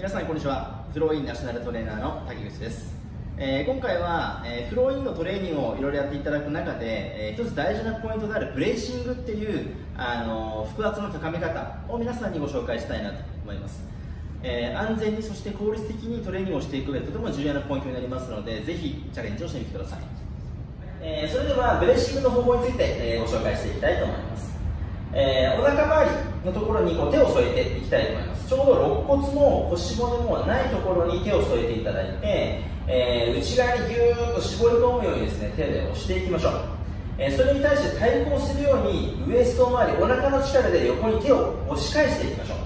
皆さんこんにちは。フローインナショナルトレーナーの滝口です、えー、今回は、えー、フローインのトレーニングをいろいろやっていただく中で、えー、一つ大事なポイントであるブレーシングっていう、あの腹圧の高め方を皆さんにご紹介したいなと思います。え、安全にそして効率的にトレーニングをしていく上でとても重要なポイントになりますのでぜひチャレンジをしてみてください、え、それではブレッシングの方法について、え、ご紹介していきたいと思います、えお腹周りのところにこう手を添えていきたいと思います。ちょうど肋骨も腰骨もないところに手を添えていただいて、え内側にぎゅーっと絞り込むようにですね手で押していきましょう。えそれに対して対抗するようにウエスト周りお腹の力で横に手を押し返していきましょう。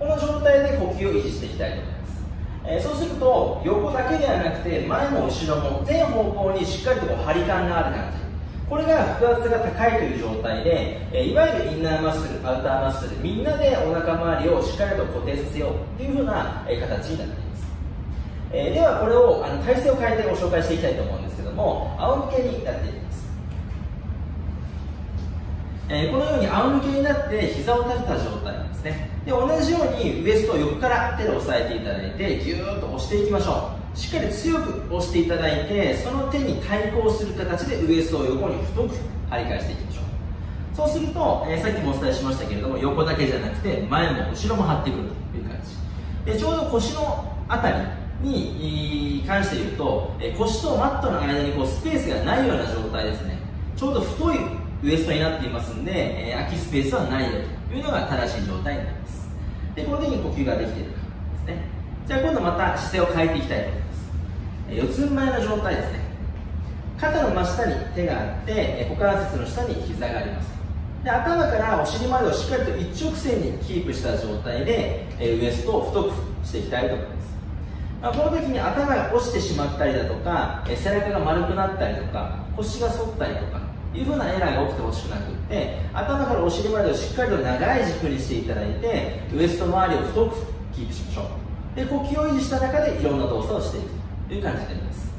この状態で呼吸を維持していきたいと思います、えそうすると横だけではなくて前も後ろも全方向にしっかりとこう張り感がある感じ。これが腹圧が高いという状態で、えいわゆるインナーマッスルアウターマッスルみんなでお腹周りをしっかりと固定させようというふうな、え形になっています、えではこれをあの体勢を変えてご紹介していきたいと思うんですけども仰向けになっていきます。えこのように仰向けになって膝を立てた状態ですね。で同じようにウエストを横から手で押さえていただいてぎゅーっと押していきましょう。しっかり強く押していただいてその手に対抗する形でウエストを横に太く張り返していきましょう。そうすると、えー、さっきもお伝えしましたけれども横だけじゃなくて前も後ろも張ってくるという感じ。でちょうど腰の辺りに関して言うと、え、腰とマットの間にこうスペースがないような状態ですね。ちょうど太いウエストになっていますんで、えー、空きスペースはないよというのが正しい状態になります。でこれでいい呼吸ができているかですね。じゃあ今度また姿勢を変えていきたいと思います。え四つん這いの状態ですね。肩の真下に手があってえ股関節の下に膝があります。で頭からお尻までをしっかりと一直線にキープした状態でえウエストを太くしていきたいと思います、まあ、この時に頭が落ちてしまったりだとか背中が丸くなったりとか腰が反ったりとかいうふうなエラーが起きてほしくなくって頭からお尻までをしっかりと長い軸にしていただいてウエスト周りを太くキープしましょう。で呼吸を維持した中でいろんな動作をしていくという感じになります、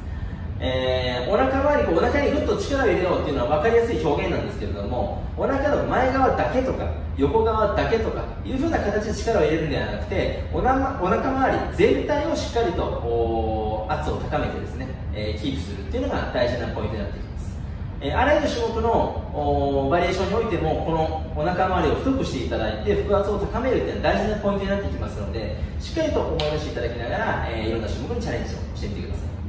えー、お腹周りこうお腹にぐっと力を入れようっていうのは分かりやすい表現なんですけれどもお腹の前側だけとか横側だけとかいうふうな形で力を入れるんではなくておなお腹周り全体をしっかりと圧を高めてですね、えー、キープするっていうのが大事なポイントになってきます。えあらゆる種目のバリエーションにおいてもこのお腹周りを太くしていただいて腹圧を高めるっていうのは大事なポイントになってきますのでしっかりと思い出していただきながら、え、いろんな種目にチャレンジをしてみてください。